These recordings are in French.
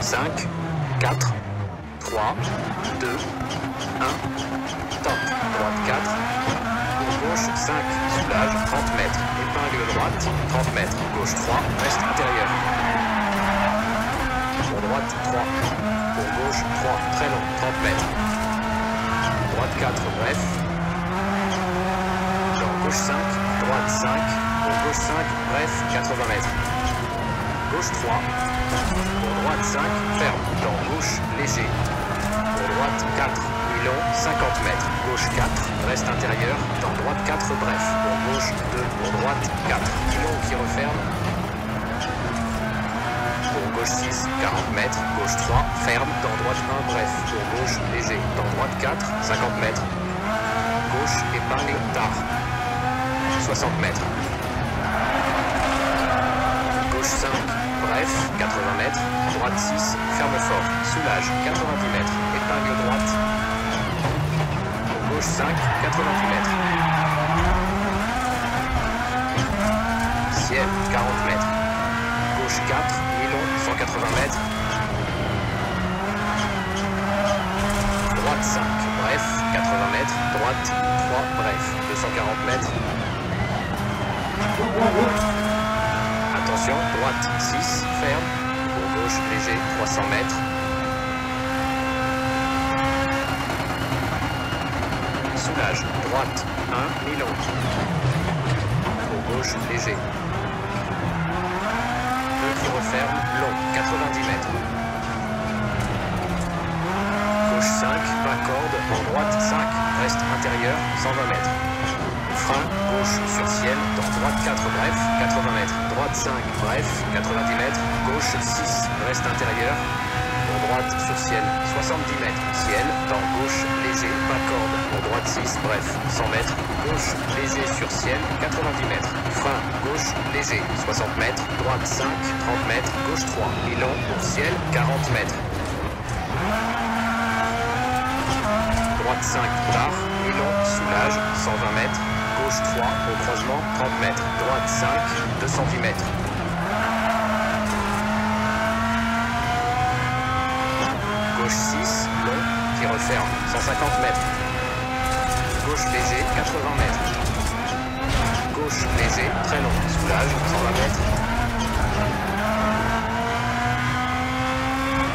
5, 4, 3, 2, 1, top, droite 4, gauche 5, soulage, 30 mètres, épingle droite, 30 mètres, gauche 3, reste intérieur. Pour droite 3, pour gauche 3, très long, 30 mètres. Droite 4, bref. Dans gauche 5, droite 5, pour gauche 5, bref, 80 mètres. Gauche 3, pour droite 5, ferme, dans gauche léger. Droite 4, long, 50 mètres. Gauche 4, reste intérieur, dans droite 4, bref. Pour gauche 2, pour droite 4. Long qui referme. Pour gauche 6, 40 mètres. Gauche 3, ferme, dans droite 1, bref. Pour gauche léger, dans droite 4, 50 mètres. Gauche épingle tard. 60 mètres. Gauche 5, bref, 80 mètres. Droite 6, ferme fort. Soulage, 90 mètres. Épingle droite. Gauche 5, 90 mètres. Ciel, 40 mètres. Gauche 4, Milon, 180 mètres. Droite 5, bref, 80 mètres. Droite 3, bref, 240 mètres. Droite 6, ferme. Pour gauche léger, 300 mètres. Soulage, droite 1, Milon. Pour gauche léger. 2 qui referme, long, 90 mètres. Gauche 5, pas corde, en droite 5, reste intérieur, 120 mètres. Frein, gauche sur ciel, dans droite 4, bref, 80 mètres. Droite 5, bref, 90 mètres. Gauche 6, reste intérieur. Pour droite sur ciel, 70 mètres. Ciel, dans gauche léger, pas corde. Pour droite 6, bref, 100 mètres. Gauche léger sur ciel, 90 mètres. Frein, gauche léger, 60 mètres. Droite 5, 30 mètres. Gauche 3, Milan pour ciel, 40 mètres. Droite 5, tard, Milan, soulage, 120 mètres. Gauche 3, au croisement, 30 mètres. Droite 5, 210 mètres. Gauche 6, long, qui referme, 150 mètres. Gauche léger, 80 mètres. Gauche léger, très long, soulage, 120 mètres.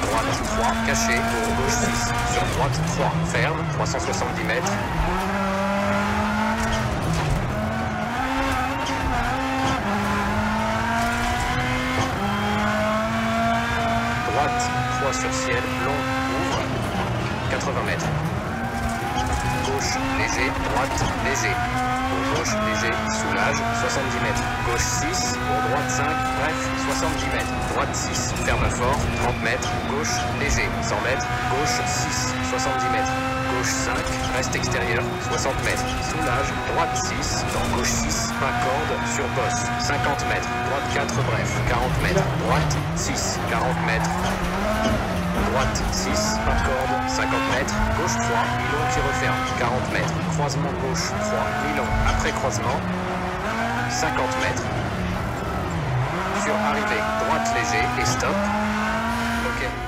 Droite 3, caché, gauche 6. Sur droite 3, ferme, 370 mètres. Droite 3 sur ciel, long, ouvre, 80 mètres. Gauche léger, droite léger. Gauche léger, soulage, 70 mètres. Gauche 6, pour droite 5, bref, 70 mètres. Droite 6, ferme fort, 30 mètres. Gauche léger, 100 mètres. Gauche 6, 70 mètres. Gauche 5, reste extérieur, 60 mètres. Soulage, droite 6, dans gauche 6, pas corde, sur bosse, 50 mètres. Droite 4, bref, 40 mètres. Droite 6, 40 mètres. Droite 6, pas corde, 50 mètres. Gauche 3, Milon qui referme, 40 mètres. Croisement gauche 3, Milon après croisement, 50 mètres. Sur arrivée, droite léger et stop. Ok.